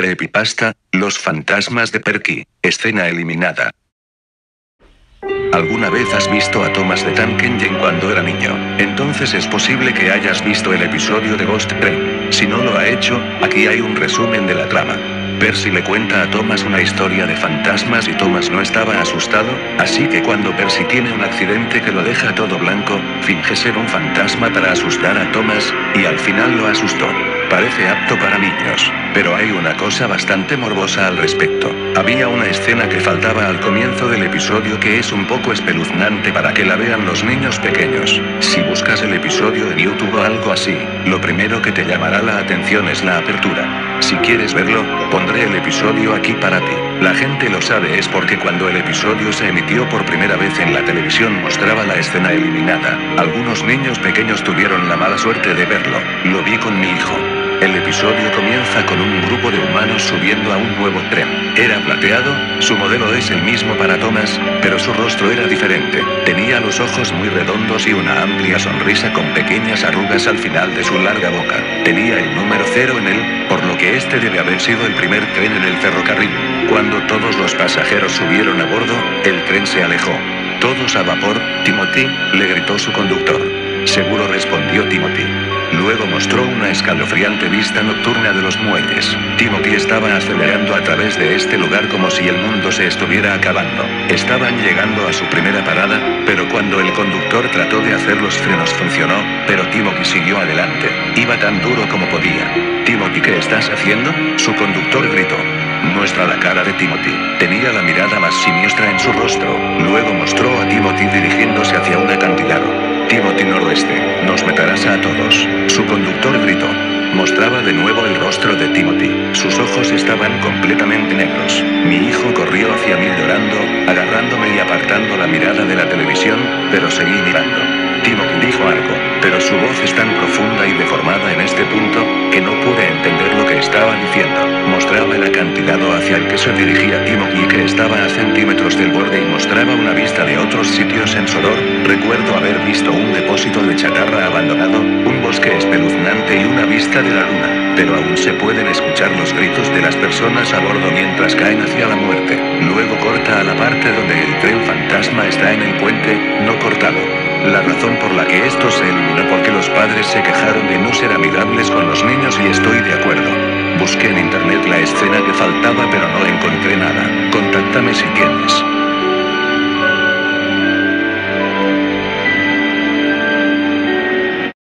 Creepypasta, Los fantasmas de Perky, escena eliminada. ¿Alguna vez has visto a Thomas de Tank Engine cuando era niño? Entonces es posible que hayas visto el episodio de Ghost Train. Si no lo ha hecho, aquí hay un resumen de la trama. Percy le cuenta a Thomas una historia de fantasmas y Thomas no estaba asustado, así que cuando Percy tiene un accidente que lo deja todo blanco, finge ser un fantasma para asustar a Thomas, y al final lo asustó. Parece apto para niños, pero hay una cosa bastante morbosa al respecto. Había una escena que faltaba al comienzo del episodio que es un poco espeluznante para que la vean los niños pequeños. Si buscas el episodio en YouTube o algo así, lo primero que te llamará la atención es la apertura. Si quieres verlo, pondré el episodio aquí para ti. La gente lo sabe es porque cuando el episodio se emitió por primera vez en la televisión mostraba la escena eliminada. Algunos niños pequeños tuvieron la mala suerte de verlo. Lo vi con mi hijo. El episodio comienza con un grupo de humanos subiendo a un nuevo tren. Era plateado, su modelo es el mismo para Thomas, pero su rostro era diferente. Tenía los ojos muy redondos y una amplia sonrisa con pequeñas arrugas al final de su larga boca. Tenía el número cero en él, por lo que este debe haber sido el primer tren en el ferrocarril. Cuando todos los pasajeros subieron a bordo, el tren se alejó. Todos a vapor, Timothy, le gritó su conductor. Seguro respondió Timothy. Luego mostró una escalofriante vista nocturna de los muelles. Timothy estaba acelerando a través de este lugar como si el mundo se estuviera acabando. Estaban llegando a su primera parada, pero cuando el conductor trató de hacer los frenos funcionó, pero Timothy siguió adelante. Iba tan duro como podía. Timothy, ¿qué estás haciendo? Su conductor gritó. Muestra la cara de Timothy. Tenía la mirada más siniestra en su rostro. Luego mostró a Timothy dirigiéndose hacia un acantilado. Timothy noroeste, a todos. Su conductor gritó. Mostraba de nuevo el rostro de Timothy. Sus ojos estaban completamente negros. Mi hijo corrió hacia mí llorando, agarrándome y apartando la mirada de la televisión, pero seguí mirando. Timothy dijo algo, pero su voz es tan profunda y deformada en este punto, que no pude entender estaba diciendo. Mostraba el acantilado hacia el que se dirigía Timothy que estaba a centímetros del borde y mostraba una vista de otros sitios en Sodor. Recuerdo haber visto un depósito de chatarra abandonado, un bosque espeluznante y una vista de la luna, pero aún se pueden escuchar los gritos de las personas a bordo mientras caen hacia la muerte. Luego corta a la parte donde el tren fantasma está en el puente, no cortado. Por la que esto se eliminó porque los padres se quejaron de no ser amigables con los niños y estoy de acuerdo. Busqué en internet la escena que faltaba pero no encontré nada. Contáctame si tienes.